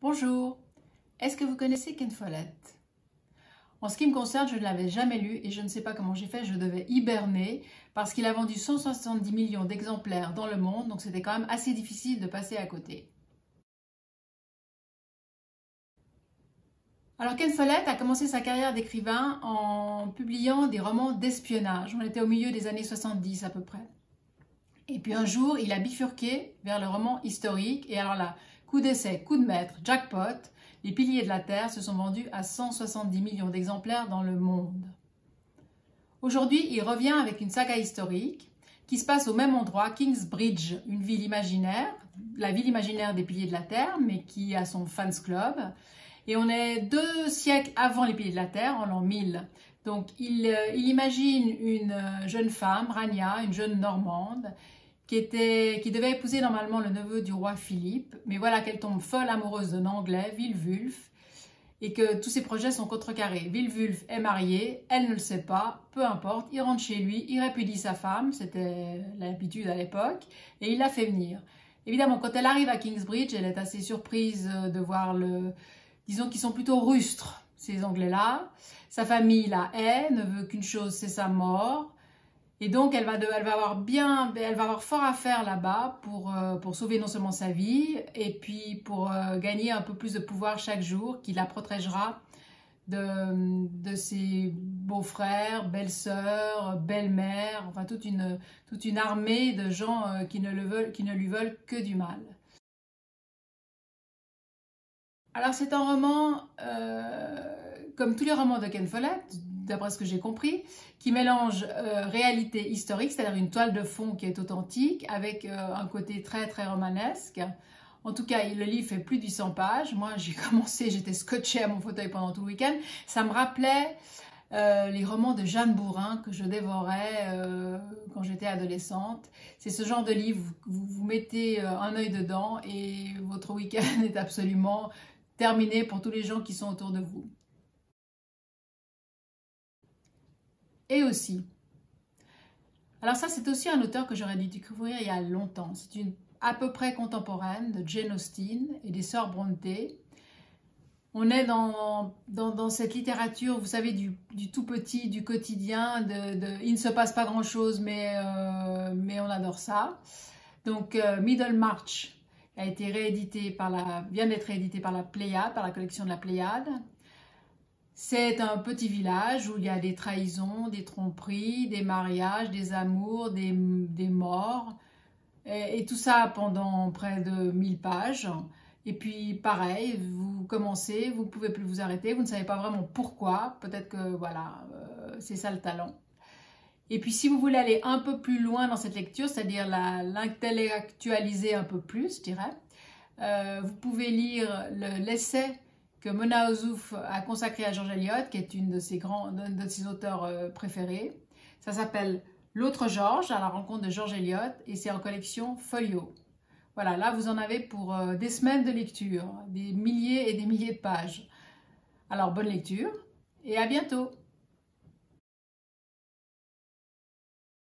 Bonjour, est-ce que vous connaissez Ken Follett? En ce qui me concerne, je ne l'avais jamais lu et je ne sais pas comment j'ai fait, je devais hiberner parce qu'il a vendu 170 millions d'exemplaires dans le monde, donc c'était quand même assez difficile de passer à côté. Alors Ken Follett a commencé sa carrière d'écrivain en publiant des romans d'espionnage. On était au milieu des années 70 à peu près. Et puis un jour, il a bifurqué vers le roman historique. Et alors là, coup d'essai, coup de maître, jackpot, les piliers de la Terre se sont vendus à 170 millions d'exemplaires dans le monde. Aujourd'hui, il revient avec une saga historique qui se passe au même endroit, Kingsbridge, une ville imaginaire, la ville imaginaire des piliers de la Terre, mais qui a son fans club. Et on est deux siècles avant les piliers de la Terre, en l'an 1000. Donc il, euh, il, imagine une euh, jeune femme, Rania, une jeune Normande, qui, était, qui devait épouser normalement le neveu du roi Philippe, mais voilà qu'elle tombe folle amoureuse d'un Anglais, Villevulf, et que tous ses projets sont contrecarrés. Villevulf est marié, elle ne le sait pas, peu importe, il rentre chez lui, il répudie sa femme, c'était l'habitude à l'époque, et il la fait venir. Évidemment, quand elle arrive à Kingsbridge, elle est assez surprise de voir le... Disons qu'ils sont plutôt rustres, ces Anglais-là. Sa famille la hait, ne veut qu'une chose, c'est sa mort. Et donc, elle va, elle va avoir bien, elle va avoir fort à faire là-bas pour, euh, pour sauver non seulement sa vie, et puis pour euh, gagner un peu plus de pouvoir chaque jour, qui la protégera de, de ses beaux-frères, belles-sœurs, belles-mères, enfin toute une, toute une armée de gens euh, qui, ne le veulent, qui ne lui veulent que du mal. Alors c'est un roman, comme tous les romans de Ken Follett, d'après ce que j'ai compris, qui mélange euh, réalité historique, c'est-à-dire une toile de fond qui est authentique, avec euh, un côté très très romanesque. En tout cas, le livre fait plus de 800 pages. Moi, j'ai commencé, j'étais scotché à mon fauteuil pendant tout le week-end. Ça me rappelait euh, les romans de Jeanne Bourrin que je dévorais quand j'étais adolescente. C'est ce genre de livre, vous, vous mettez un œil dedans et votre week-end est absolument terminé pour tous les gens qui sont autour de vous. Et aussi. Alors ça, c'est aussi un auteur que j'aurais dû découvrir il y a longtemps. C'est une à peu près contemporaine de Jane Austen et des sœurs Bronte. On est dans, dans, cette littérature, vous savez, du, tout petit, du quotidien, de, il ne se passe pas grand-chose, mais, euh, mais on adore ça. Donc, euh, Middlemarch a été réédité par la, vient d'être réédité par la Pléiade, par la collection de la Pléiade. C'est un petit village où il y a des trahisons, des tromperies, des mariages, des amours, des, morts, et, tout ça pendant près de 1000 pages. Et puis pareil, vous commencez, vous ne pouvez plus vous arrêter, vous ne savez pas vraiment pourquoi, peut-être que voilà, euh, c'est ça le talent. Et puis si vous voulez aller un peu plus loin dans cette lecture, c'est-à-dire l'intellectualiser un peu plus, je dirais, euh, vous pouvez lire l'essai que Mona Ozouf a consacré à George Eliot, qui est une de ses, grands, de ses auteurs euh, préférés. Ça s'appelle L'autre George, à la rencontre de George Eliot, et c'est en collection Folio. Voilà, là vous en avez pour euh, des semaines de lecture, des milliers et des milliers de pages. Alors bonne lecture et à bientôt